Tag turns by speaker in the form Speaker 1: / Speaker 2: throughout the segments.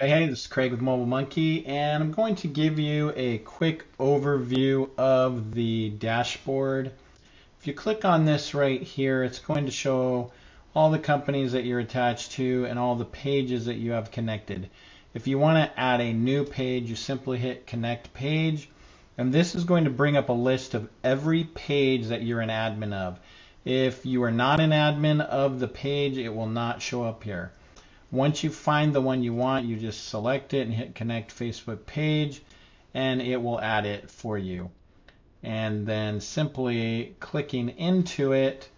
Speaker 1: Hey, hey, this is Craig with MobileMonkey, and I'm going to give you a quick overview of the dashboard. If you click on this right here, it's going to show all the companies that you're attached to and all the pages that you have connected. If you want to add a new page, you simply hit Connect Page, and this is going to bring up a list of every page that you're an admin of. If you are not an admin of the page, it will not show up here. Once you find the one you want, you just select it and hit connect Facebook page and it will add it for you. And then simply clicking into it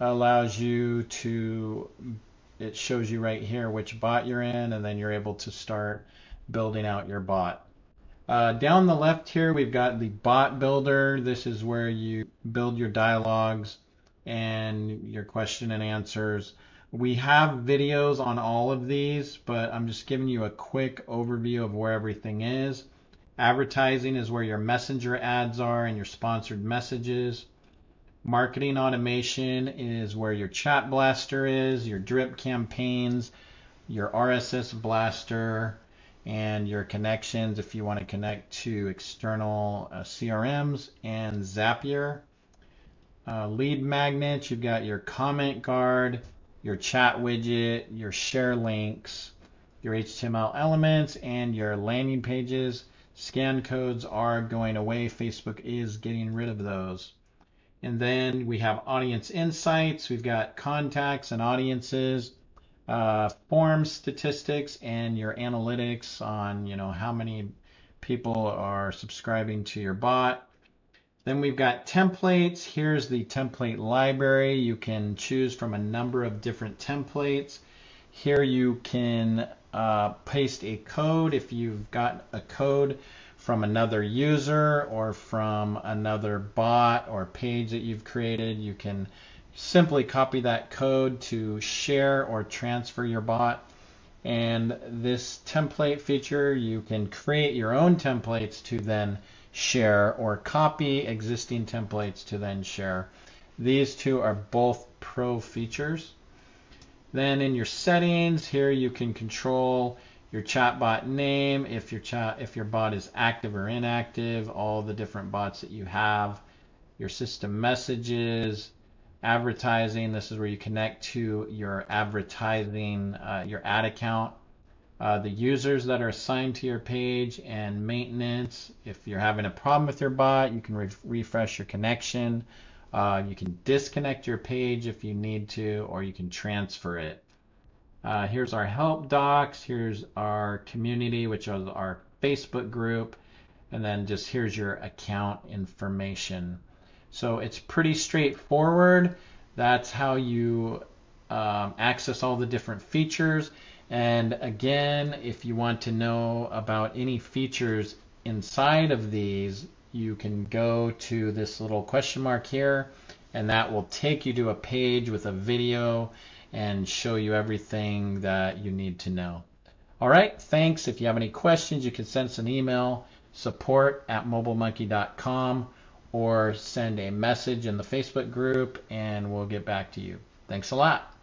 Speaker 1: allows you to, it shows you right here which bot you're in and then you're able to start building out your bot. Uh, down the left here, we've got the bot builder. This is where you build your dialogues and your question and answers. We have videos on all of these, but I'm just giving you a quick overview of where everything is. Advertising is where your messenger ads are and your sponsored messages. Marketing automation is where your chat blaster is, your drip campaigns, your RSS blaster, and your connections if you want to connect to external uh, CRMs and Zapier. Uh, lead magnets, you've got your comment guard, your chat widget, your share links, your HTML elements, and your landing pages. Scan codes are going away. Facebook is getting rid of those. And then we have audience insights. We've got contacts and audiences, uh, form statistics, and your analytics on you know how many people are subscribing to your bot. Then we've got templates. Here's the template library. You can choose from a number of different templates. Here you can uh, paste a code if you've got a code from another user or from another bot or page that you've created. You can simply copy that code to share or transfer your bot. And this template feature, you can create your own templates to then share or copy existing templates to then share. These two are both pro features. Then in your settings here you can control your chatbot name, if your chat if your bot is active or inactive, all the different bots that you have, your system messages, advertising, this is where you connect to your advertising, uh, your ad account uh, the users that are assigned to your page and maintenance. If you're having a problem with your bot, you can re refresh your connection. Uh, you can disconnect your page if you need to, or you can transfer it. Uh, here's our help docs. Here's our community, which is our Facebook group. And then just here's your account information. So it's pretty straightforward. That's how you um, access all the different features. And again, if you want to know about any features inside of these, you can go to this little question mark here, and that will take you to a page with a video and show you everything that you need to know. All right, thanks. If you have any questions, you can send us an email, support at mobilemonkey.com, or send a message in the Facebook group, and we'll get back to you. Thanks a lot.